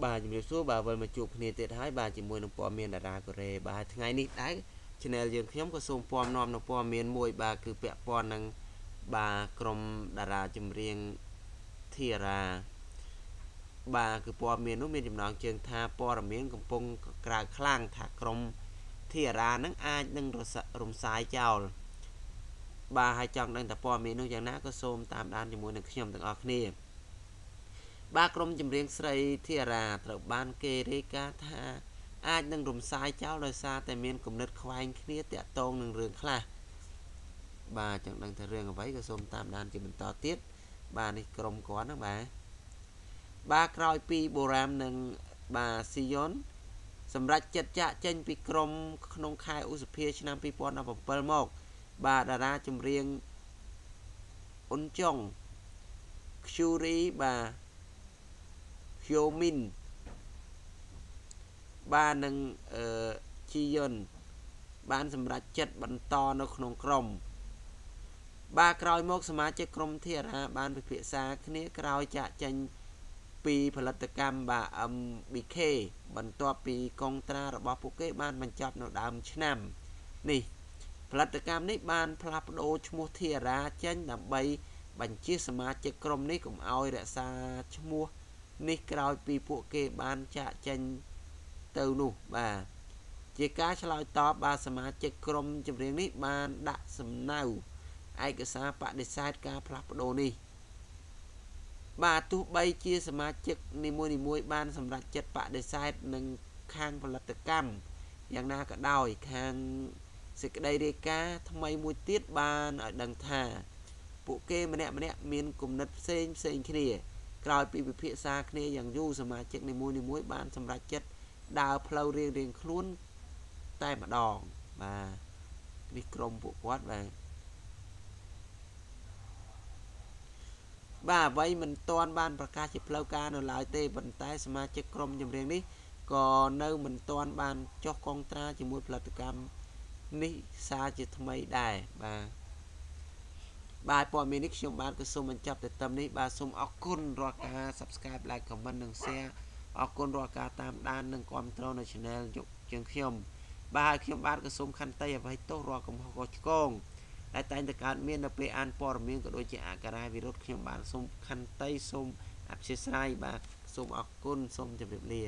បាទជំរាបសួរបាទវិលមកជួបគ្នាទៀតហើយបាទជាមួយនឹងព័ត៌មានតារាកូរ៉េបាទថ្ងៃនេះដែរ channel យើងខ្ញុំក៏សូមពំនាំនៅព័ត៌មានមួយ បាទគឺពាក់ព័ន្ធនឹងបាទក្រុមតារាចម្រៀងធីរ៉ាបាទគឺព័ត៌មាននោះមានចំណងជើងថាព័ត៌មានកំពុងក្រើកខ្លាំងថាក្រុមធីរ៉ានឹងអាចនឹងរំសាយចោលបាទហើយចង់ដឹងថាព័ត៌មាននោះយ៉ាងណាក៏សូមតាមដានជាមួយនឹងខ្ញុំទាំងអស់គ្នា បាទក្រុមចម្រៀងស្រីធីរ៉ាត្រូវបានគេរាយការណ៍ថាអាចនឹងរំសាយចោលដោយសារតែមានគំនិតខ្វែងគ្នាតាក់ទងនឹងរឿងខ្លះបាទចង់ដឹងថារឿងអ្វីក៏សូមតាមដានជាបន្តទៀតបាទនេះក្រុមគាត់ហ្នឹងបាទបាទក្រោយពីបូរ៉ាមនិងបាទស៊ីយ៉ុនសម្រាប់ចិត្តចាក់ចេញពីក្រុមក្នុងខែឧសភាឆ្នាំ2017មក បាទតារាចម្រៀងអ៊ុនចុងខ្ជូរីបាទ ហ្យូមីនបាននឹងអឺជីយុនបានសម្រេចចិត្តបន្តនៅក្នុងក្រុមបាទក្រោយមកសមាជិកក្រុមធារាបានពិភាក្សាគ្នាក្រោយចាក់ចេញពីផលិតកម្មបាទ MBK បន្ទាប់ពីកងត្រារបស់ពួកគេបានបញ្ចប់នៅដើមឆ្នាំនេះផលិតកម្មនេះបានផ្លាស់ប្ដូរឈ្មោះធារាចេញដើម្បីបញ្ជាសមាជិកក្រុមនេះកុំឲ្យរក្សាឈ្មោះ នេះក្រោយពីពួកគេបានចាក់ចេញទៅនោះបាទជាការឆ្លើយតបបាទសមាជិកក្រុមចម្រៀងនេះបានដាក់សំណៅឯកសារបដិសេធការផ្លាស់ប្ដូរនេះបាទទោះបីជាសមាជិកនីមួយៗបានសម្រេចចិត្តបដិសេធនឹងខាងផលិតកម្មយ៉ាងណាក៏ដោយខាងសេចក្តីរាយការណ៍ថ្មីមួយទៀតបានឲ្យដឹងថា ពួកគេម្នាក់ម្នាក់មានគំនិតផ្សេងផ្សេងគ្នា ក្រោយពីពិភាក្សាគ្នាយ៉ាងយូរសមាជិកនីមួយៗបានសម្រេចចិត្តដើរផ្លូវរៀងរៀងខ្លួនតែម្ដងបាទនេះក្រុមពួកគាត់បាទបាទអ្វីមិនទាន់បានប្រកាសជាផ្លូវការនៅឡើយទេប៉ុន្តែសមាជិកក្រុមចម្រៀងនេះក៏នៅមិនទាន់បានចុះកងត្រាជាមួយផលិតកម្មនេះសារជាថ្មីដែរបាទ បាទព័ត៌មាននេះខ្ញុំបាទក៏សូមបញ្ចប់តែត្រឹមនេះបាទសូមអរគុណរាល់ការ Subscribe Like Comment និង Share អរគុណរាល់ការតាមដាននិងគ្រប់គ្រងនៅ Channel យុគជាងខ្ញុំ បាទខ្ញុំបាទក៏សូមខន្តីអភ័យទោសរាល់កំហុសខុសឆ្គងដែលតែងតែកើតមាននៅពេលអានព័ត៌មានក៏ដូចជាអាការៈវិរុទ្ធខ្ញុំបាទសូមខន្តីសូមអព្យាស្រ័យបាទសូមអរគុណសូមជម្រាបលា